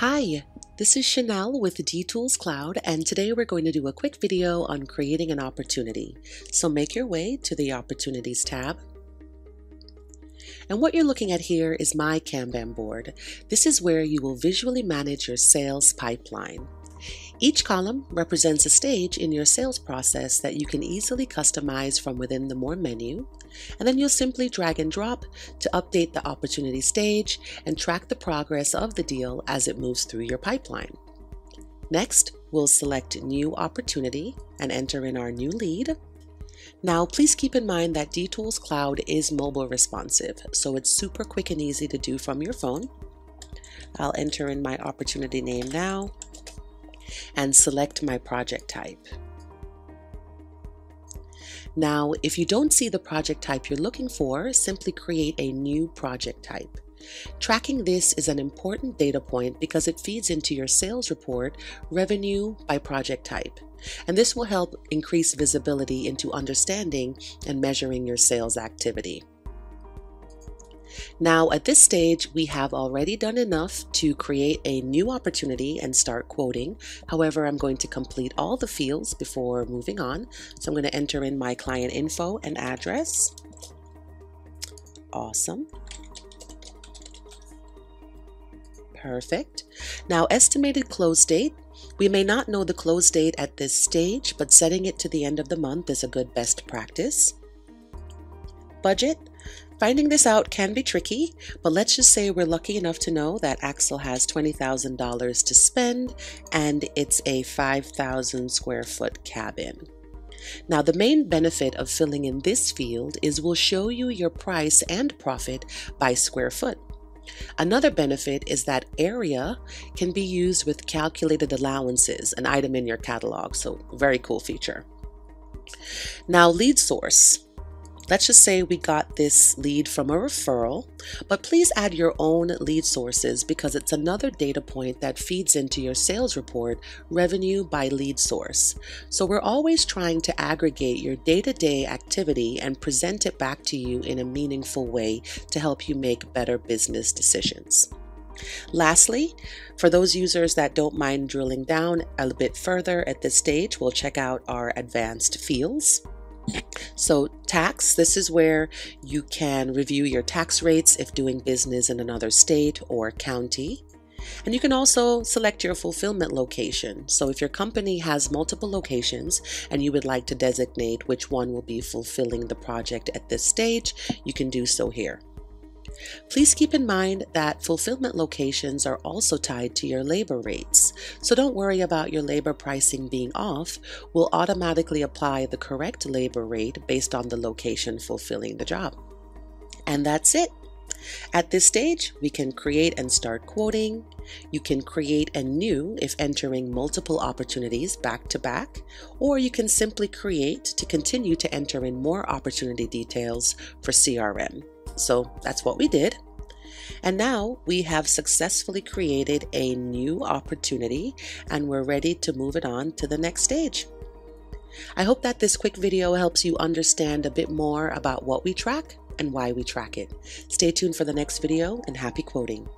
Hi, this is Chanel with D-Tools Cloud, and today we're going to do a quick video on creating an opportunity. So make your way to the Opportunities tab. And what you're looking at here is my Kanban board. This is where you will visually manage your sales pipeline. Each column represents a stage in your sales process that you can easily customize from within the More menu, and then you'll simply drag and drop to update the opportunity stage and track the progress of the deal as it moves through your pipeline. Next, we'll select New Opportunity and enter in our new lead. Now, please keep in mind that D-Tools Cloud is mobile responsive, so it's super quick and easy to do from your phone. I'll enter in my opportunity name now and select my project type. Now, if you don't see the project type you're looking for, simply create a new project type. Tracking this is an important data point because it feeds into your sales report revenue by project type. And this will help increase visibility into understanding and measuring your sales activity. Now, at this stage, we have already done enough to create a new opportunity and start quoting. However, I'm going to complete all the fields before moving on. So I'm going to enter in my client info and address. Awesome. Perfect. Now, estimated close date. We may not know the close date at this stage, but setting it to the end of the month is a good best practice. Budget. Finding this out can be tricky, but let's just say we're lucky enough to know that Axel has $20,000 to spend and it's a 5,000 square foot cabin. Now, the main benefit of filling in this field is we'll show you your price and profit by square foot. Another benefit is that area can be used with calculated allowances, an item in your catalog, so very cool feature. Now, lead source. Let's just say we got this lead from a referral, but please add your own lead sources because it's another data point that feeds into your sales report, revenue by lead source. So we're always trying to aggregate your day to day activity and present it back to you in a meaningful way to help you make better business decisions. Lastly, for those users that don't mind drilling down a bit further at this stage, we'll check out our advanced fields. So, tax this is where you can review your tax rates if doing business in another state or county. And you can also select your fulfillment location. So, if your company has multiple locations and you would like to designate which one will be fulfilling the project at this stage, you can do so here. Please keep in mind that fulfillment locations are also tied to your labor rates, so don't worry about your labor pricing being off. We'll automatically apply the correct labor rate based on the location fulfilling the job. And that's it. At this stage, we can create and start quoting. You can create a new if entering multiple opportunities back to back, or you can simply create to continue to enter in more opportunity details for CRM. So that's what we did. And now we have successfully created a new opportunity and we're ready to move it on to the next stage. I hope that this quick video helps you understand a bit more about what we track and why we track it. Stay tuned for the next video and happy quoting.